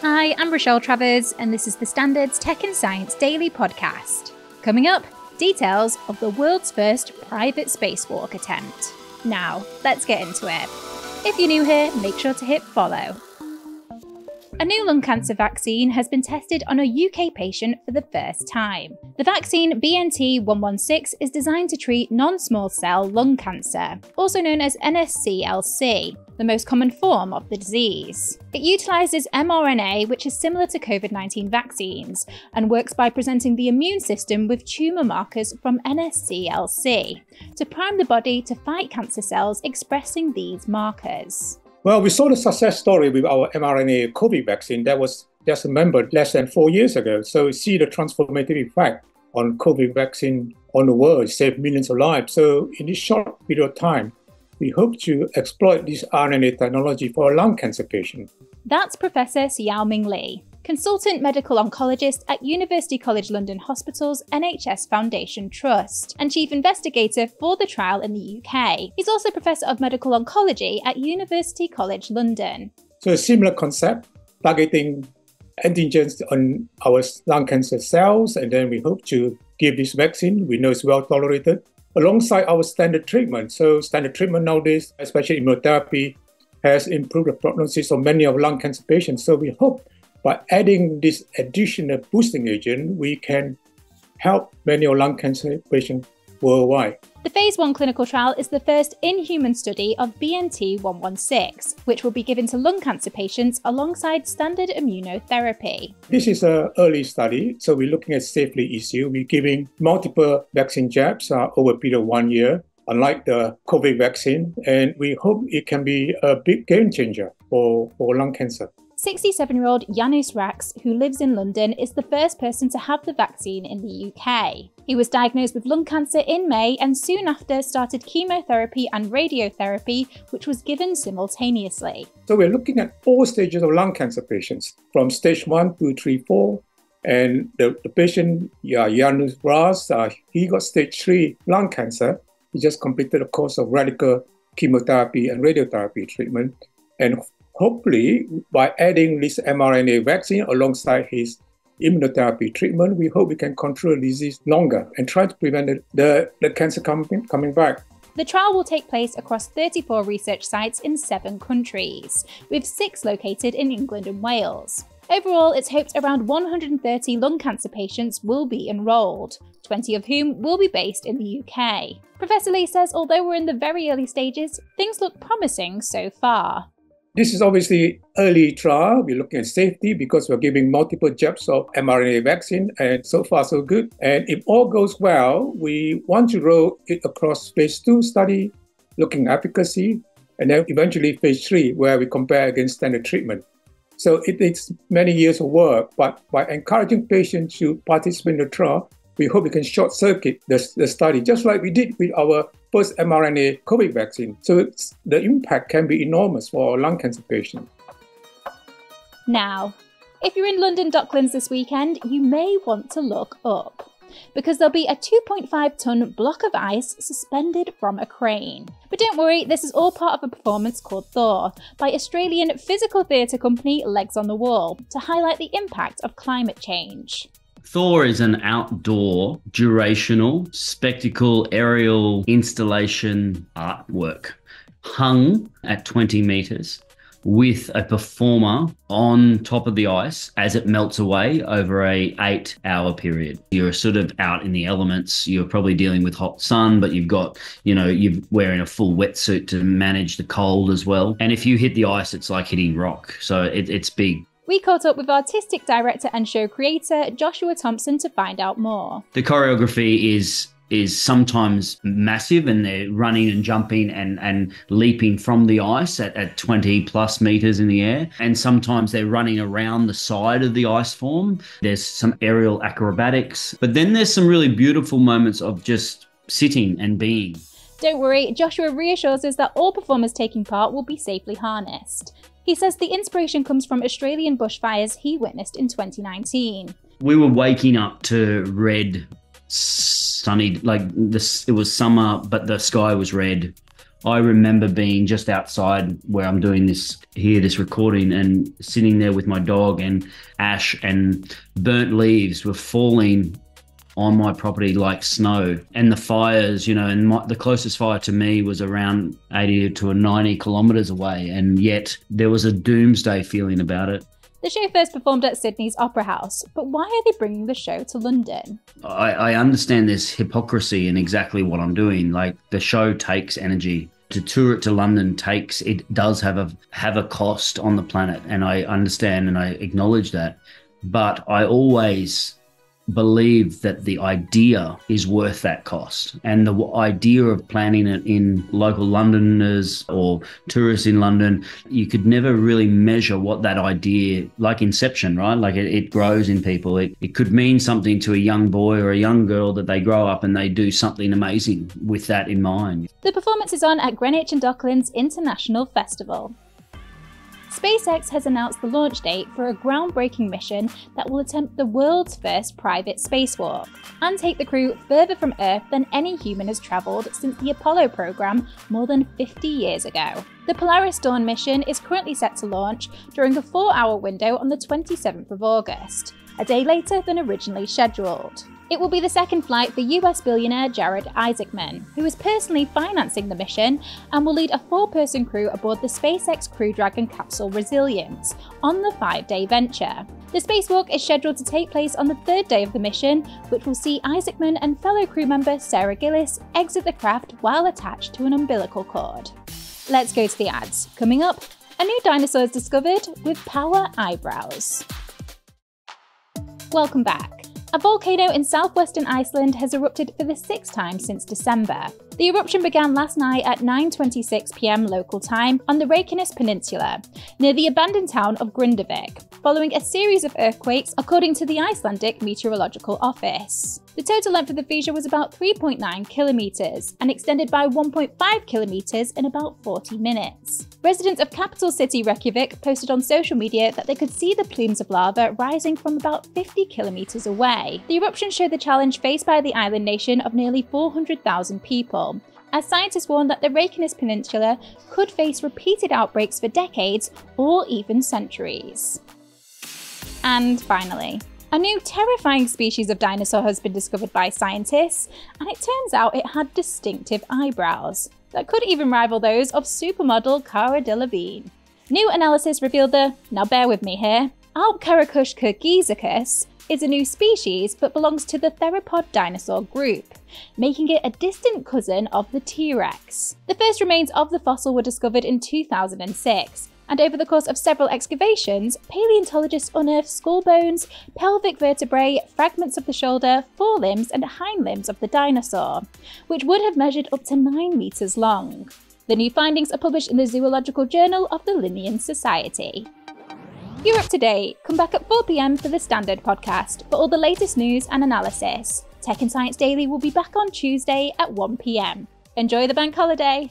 Hi, I'm Rochelle Travers, and this is the Standards Tech and Science Daily Podcast. Coming up, details of the world's first private spacewalk attempt. Now, let's get into it. If you're new here, make sure to hit follow. A new lung cancer vaccine has been tested on a UK patient for the first time. The vaccine BNT116 is designed to treat non small cell lung cancer, also known as NSCLC, the most common form of the disease. It utilises mRNA, which is similar to COVID 19 vaccines, and works by presenting the immune system with tumour markers from NSCLC to prime the body to fight cancer cells expressing these markers. Well, we saw the success story with our mRNA COVID vaccine that was just remembered less than four years ago. So we see the transformative effect on COVID vaccine on the world, it saved millions of lives. So in this short period of time, we hope to exploit this RNA technology for lung cancer patient. That's Professor Siow Ming Lee consultant medical oncologist at University College London Hospital's NHS Foundation Trust, and chief investigator for the trial in the UK. He's also professor of medical oncology at University College London. So, a similar concept, targeting antigens on our lung cancer cells, and then we hope to give this vaccine. We know it's well tolerated alongside our standard treatment. So, standard treatment nowadays, especially immunotherapy, has improved the prognosis of many of lung cancer patients. So, we hope by adding this additional boosting agent, we can help many lung cancer patients worldwide. The phase 1 clinical trial is the first in human study of BNT 116, which will be given to lung cancer patients alongside standard immunotherapy. This is an early study, so we're looking at safety issue. We're giving multiple vaccine jabs uh, over a period of one year, unlike the COVID vaccine, and we hope it can be a big game changer for, for lung cancer. 67 year old Janusz Racz, who lives in London, is the first person to have the vaccine in the UK. He was diagnosed with lung cancer in May and soon after started chemotherapy and radiotherapy, which was given simultaneously. So we're looking at four stages of lung cancer patients from stage one, two, three, four. And the, the patient, yeah, Janusz Racz, uh, he got stage three lung cancer. He just completed a course of radical chemotherapy and radiotherapy treatment. And hopefully, by adding this mRNA vaccine alongside his immunotherapy treatment, we hope we can control disease longer and try to prevent the, the, the cancer coming, coming back. The trial will take place across 34 research sites in seven countries, with six located in England and Wales. Overall, it's hoped around 130 lung cancer patients will be enrolled, 20 of whom will be based in the UK. Professor Lee says although we're in the very early stages, things look promising so far. This is obviously early trial. We're looking at safety because we're giving multiple jabs of mRNA vaccine, and so far so good. And if all goes well, we want to roll it across phase two study, looking at efficacy, and then eventually phase three, where we compare against standard treatment. So it takes many years of work, but by encouraging patients to participate in the trial, we hope we can short circuit the, the study, just like we did with our first mRNA COVID vaccine. So the impact can be enormous for lung cancer patients. Now, if you're in London Docklands this weekend, you may want to look up because there'll be a 2.5 tonne block of ice suspended from a crane. But don't worry, this is all part of a performance called THAW by Australian physical theatre company Legs on the Wall to highlight the impact of climate change. THAW is an outdoor, durational, spectacle aerial installation artwork hung at 20 meters with a performer on top of the ice as it melts away over a eight hour period. You're sort of out in the elements. You're probably dealing with hot sun but you've got you know you're wearing a full wetsuit to manage the cold as well. And if you hit the ice it's like hitting rock. So it, it's big we caught up with artistic director and show creator Joshua Thompson to find out more. The choreography is is sometimes massive and they're running and jumping and, and leaping from the ice at, at 20 plus meters in the air. And sometimes they're running around the side of the ice form. There's some aerial acrobatics, but then there's some really beautiful moments of just sitting and being. Don't worry, Joshua reassures us that all performers taking part will be safely harnessed. He says the inspiration comes from Australian bushfires he witnessed in 2019. We were waking up to red, sunny, like this, it was summer, but the sky was red I remember being just outside where I'm doing this here, this recording, and sitting there with my dog, and ash and burnt leaves were falling on my property like snow. And the fires, you know, and my, the closest fire to me was around 80 to 90 kilometers away. And yet there was a doomsday feeling about it. The show first performed at Sydney's Opera House, but why are they bringing the show to London? I, I understand there's hypocrisy in exactly what I'm doing. Like the show takes energy to tour it to London takes it does have a have a cost on the planet and I understand and I acknowledge that but I always believe that the idea is worth that cost. And the idea of planning it in local Londoners or tourists in London, you could never really measure what that idea, like Inception, right? Like it, it grows in people. It, it could mean something to a young boy or a young girl that they grow up and they do something amazing with that in mind. The performance is on at Greenwich and Docklands International Festival. SpaceX has announced the launch date for a groundbreaking mission that will attempt the world's first private spacewalk and take the crew further from Earth than any human has travelled since the Apollo program more than 50 years ago. The Polaris Dawn mission is currently set to launch during a four hour window on the 27th of August, a day later than originally scheduled. It will be the second flight for US billionaire Jared Isaacman, who is personally financing the mission and will lead a four person crew aboard the SpaceX Crew Dragon capsule Resilience on the five day venture. The spacewalk is scheduled to take place on the third day of the mission, which will see Isaacman and fellow crew member Sarah Gillis exit the craft while attached to an umbilical cord. Let's go to the ads. Coming up, a new dinosaur is discovered with power eyebrows. Welcome back. A volcano in southwestern Iceland has erupted for the sixth time since December. The eruption began last night at 9:26 p.m. local time on the Reykjanes Peninsula, near the abandoned town of Grindavik, following a series of earthquakes according to the Icelandic Meteorological Office. The total length of the fissure was about 3.9 kilometres and extended by 1.5 kilometres in about 40 minutes. Residents of capital city Reykjavik posted on social media that they could see the plumes of lava rising from about 50 kilometres away. The eruption showed the challenge faced by the island nation of nearly 400,000 people, as scientists warn that the Reykjanes Peninsula could face repeated outbreaks for decades or even centuries. And finally, a new terrifying species of dinosaur has been discovered by scientists, and it turns out it had distinctive eyebrows that could even rival those of supermodel Cara Delevingne. New analysis revealed the, now bear with me here, Alpkarakush kyrgyzicus is a new species but belongs to the theropod dinosaur group, making it a distant cousin of the T-Rex. The first remains of the fossil were discovered in 2006, and over the course of several excavations, paleontologists unearthed skull bones, pelvic vertebrae, fragments of the shoulder, forelimbs, and hind limbs of the dinosaur, which would have measured up to 9 metres long. The new findings are published in the Zoological Journal of the Linnean Society. You're up to date. Come back at 4pm for the Standard podcast for all the latest news and analysis. Tech and Science Daily will be back on Tuesday at 1pm. Enjoy the bank holiday!